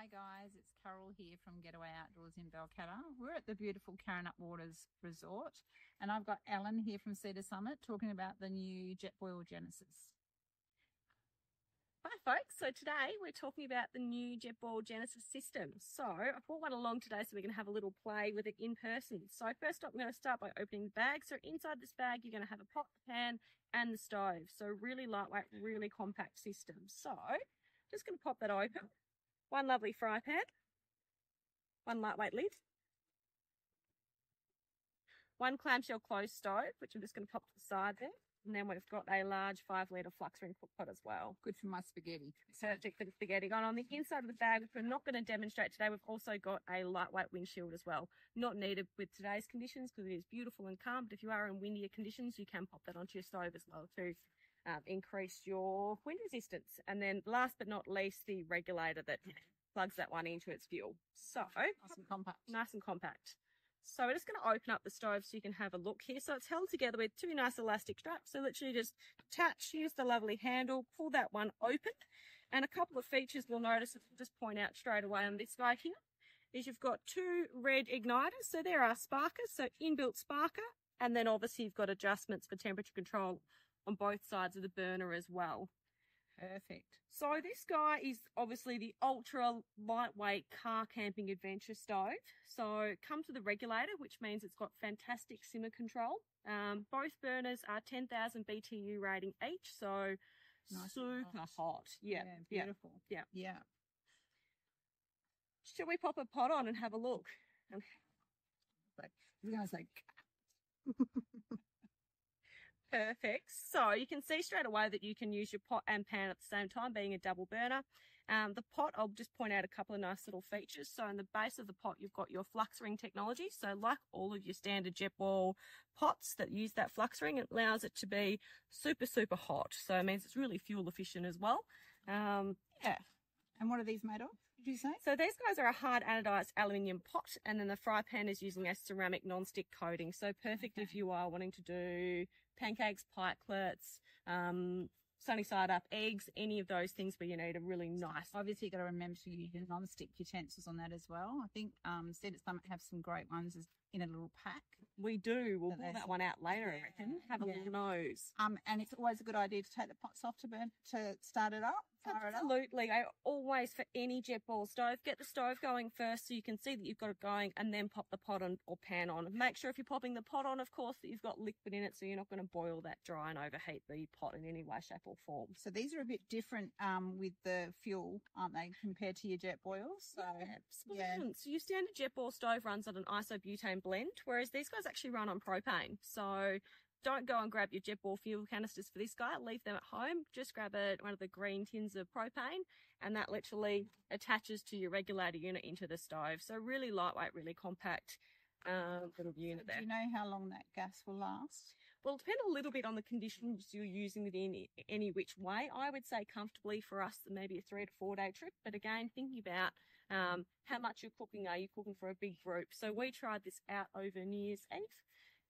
Hi guys, it's Carrole here from Getaway Outdoors in Balcatta. We're at the beautiful Karrinyup Waters Resort and I've got Ellen here from Sea to Summit talking about the new Jetboil Genesis. Hi folks, so today we're talking about the new Jetboil Genesis system. So I brought one along today so we can have a little play with it in person. So first up I'm going to start by opening the bag. So inside this bag you're going to have a pot, pan and the stove. So really lightweight, really compact system. So just going to pop that open one lovely fry pan, one lightweight lid, one clamshell closed stove, which I'm just going to pop to the side there. And then we've got a large five litre flux ring cook pot as well. Good for my spaghetti. Perfect for the spaghetti. And on the inside of the bag, which we're not going to demonstrate today, we've also got a lightweight windshield as well. Not needed with today's conditions because it is beautiful and calm. But if you are in windier conditions, you can pop that onto your stove as well too um, increase your wind resistance. And then last but not least, the regulator that plugs that one into its fuel. So nice and compact. Nice and compact. So we're just going to open up the stove so you can have a look here. So it's held together with two nice elastic straps. So literally just attach, use the lovely handle, pull that one open. And a couple of features we'll notice, if we'll just point out straight away on this guy here, is you've got two red igniters. So there are sparkers, so inbuilt sparker. And then obviously you've got adjustments for temperature control on both sides of the burner as well. Perfect. So this guy is obviously the ultra lightweight car camping adventure stove. So comes with a regulator, which means it's got fantastic simmer control. Um, both burners are 10,000 BTU rating each. So nice super hot. hot. Yeah, yeah, beautiful. Yeah. Yeah. Should we pop a pot on and have a look? Like, you're going to say, Perfect. So you can see straight away that you can use your pot and pan at the same time, being a double burner. Um, the pot, I'll just point out a couple of nice little features. So in the base of the pot, you've got your flux ring technology. So like all of your standard Jetboil pots that use that flux ring, it allows it to be super, super hot. So it means it's really fuel efficient as well. Um, yeah. And what are these made of? Did you say? So these guys are a hard anodized aluminium pot, and then the fry pan is using a ceramic non-stick coating. So perfect okay. if you are wanting to do pancakes, pikelets, um, sunny side up eggs, any of those things where you need a really nice. Obviously, you've got to remember to use non-stick utensils on that as well. I think um, Sea to Summit have some great ones in a little pack. We do. We'll pull that one out later, I reckon. Have a yeah. little nose. Um, and it's always a good idea to take the pots off to burn to start it up. Absolutely. I always, for any Jetboil stove, get the stove going first so you can see that you've got it going and then pop the pot on or pan on. Make sure if you're popping the pot on, of course, that you've got liquid in it so you're not going to boil that dry and overheat the pot in any way, shape or form. So these are a bit different um, with the fuel, aren't they, compared to your Jetboils? So, yeah, yeah. So your standard jet Jetboil stove runs on an isobutane blend, whereas these guys actually run on propane. So don't go and grab your Jetboil fuel canisters for this guy. Leave them at home. Just grab a, one of the green tins of propane and that literally attaches to your regulator unit into the stove. So really lightweight, really compact um, little unit there. Do you know how long that gas will last? Well, depend a little bit on the conditions you're using it in any which way. I would say comfortably for us maybe a three to four day trip. But again, thinking about um, how much you're cooking. Are you cooking for a big group? So we tried this out over New Year's Eve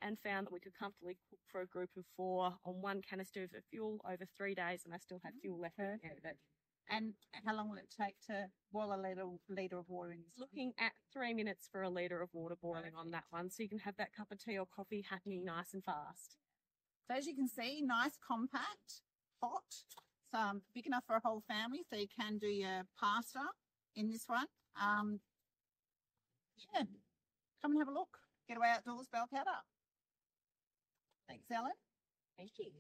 and found that we could comfortably cook for a group of four on one canister of fuel over three days, and I still had fuel left at the end of it. And how long will it take to boil a litre, litre of water in this? Looking at three minutes for a litre of water boiling on that one, so you can have that cup of tea or coffee happening nice and fast. So as you can see, nice, compact, hot. So um, big enough for a whole family, so you can do your pasta in this one. Um, yeah, come and have a look. Getaway Outdoors Balcatta. Thanks, Ellen. Thank you.